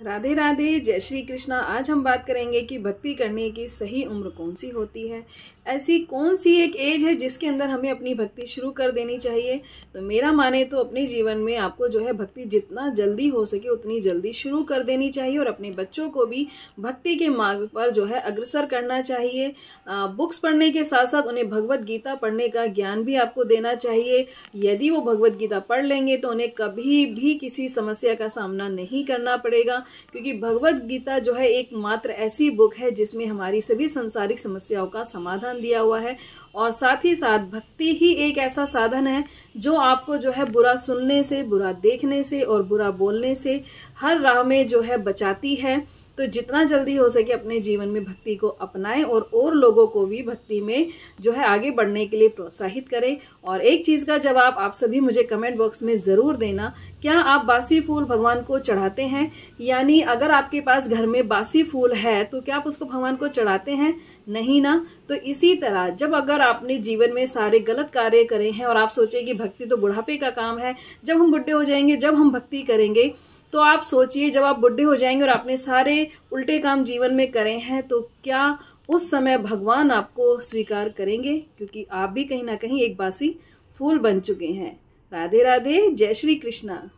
राधे राधे जय श्री कृष्णा। आज हम बात करेंगे कि भक्ति करने की सही उम्र कौन सी होती है। ऐसी कौन सी एक एज है जिसके अंदर हमें अपनी भक्ति शुरू कर देनी चाहिए? तो मेरा माने तो अपने जीवन में आपको जो है भक्ति जितना जल्दी हो सके उतनी जल्दी शुरू कर देनी चाहिए और अपने बच्चों को भी भक्ति के मार्ग पर जो है अग्रसर करना चाहिए। आ, बुक्स पढ़ने के साथ साथ उन्हें भगवत गीता पढ़ने का ज्ञान भी आपको देना चाहिए। यदि वो भगवत गीता पढ़ लेंगे तो उन्हें कभी भी किसी समस्या का सामना नहीं करना पड़ेगा। क्योंकि भगवत गीता जो है एक मात्र ऐसी बुक है जिसमें हमारी सभी संसारिक समस्याओं का समाधान दिया हुआ है। और साथ ही साथ भक्ति ही एक ऐसा साधन है जो आपको जो है बुरा सुनने से, बुरा देखने से और बुरा बोलने से हर राह में जो है बचाती है। तो जितना जल्दी हो सके अपने जीवन में भक्ति को अपनाएँ और और लोगों को भी भक्ति में जो है आगे बढ़ने के लिए प्रोत्साहित करें। और एक चीज़ का जवाब आप सभी मुझे कमेंट बॉक्स में ज़रूर देना, क्या आप बासी फूल भगवान को चढ़ाते हैं? यानी अगर आपके पास घर में बासी फूल है तो क्या आप उसको भगवान को चढ़ाते हैं? नहीं ना? तो इसी तरह जब अगर आपने जीवन में सारे गलत कार्य करे हैं और आप सोचे कि भक्ति तो बुढ़ापे का काम है, जब हम बुढ़े हो जाएँगे, जब हम भक्ति करेंगे तो आप सोचिए, जब आप बुढ़े हो जाएँगे और आपने सारे उल्टे काम जीवन में करे हैं तो क्या उस समय भगवान आपको स्वीकार करेंगे? क्योंकि आप भी कहीं ना कहीं एक बासी फूल बन चुके हैं। राधे राधे, जय श्री कृष्णा।